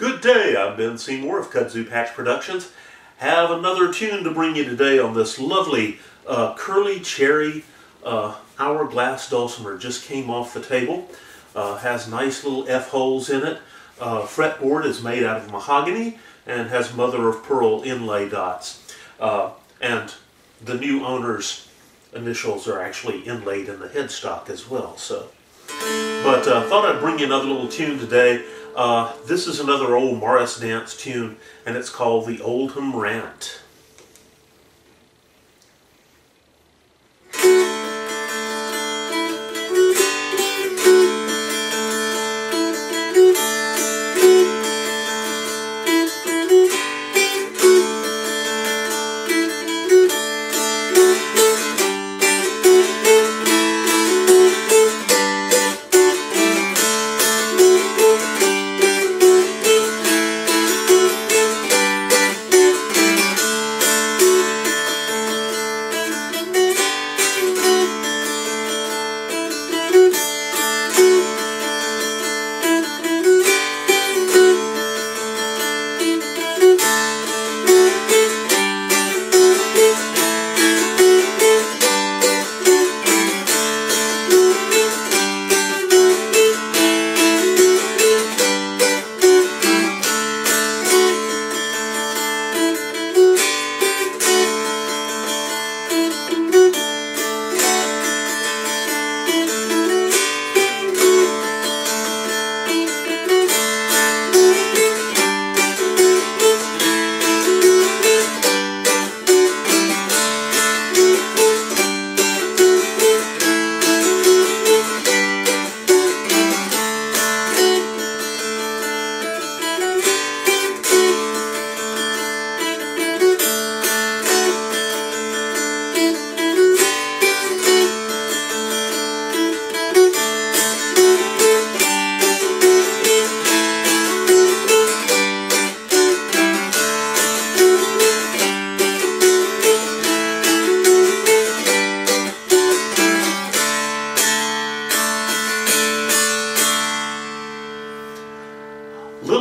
Good day, I'm Ben Seymour of Kudzu Patch Productions. Have another tune to bring you today on this lovely uh, curly cherry uh, hourglass dulcimer. Just came off the table. Uh, has nice little F holes in it. Uh, fretboard is made out of mahogany and has mother of pearl inlay dots. Uh, and the new owner's initials are actually inlaid in the headstock as well. So, But I uh, thought I'd bring you another little tune today. Uh, this is another old Morris Dance tune, and it's called The Oldham Rant.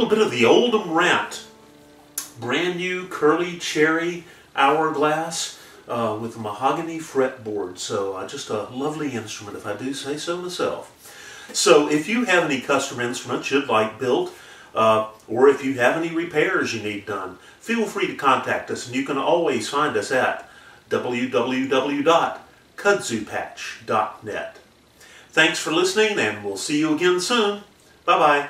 Bit of the Oldham Rant. Brand new curly cherry hourglass uh, with mahogany fretboard. So uh, just a lovely instrument if I do say so myself. So if you have any custom instruments you'd like built, uh, or if you have any repairs you need done, feel free to contact us and you can always find us at www.kudzupatch.net. Thanks for listening and we'll see you again soon. Bye-bye.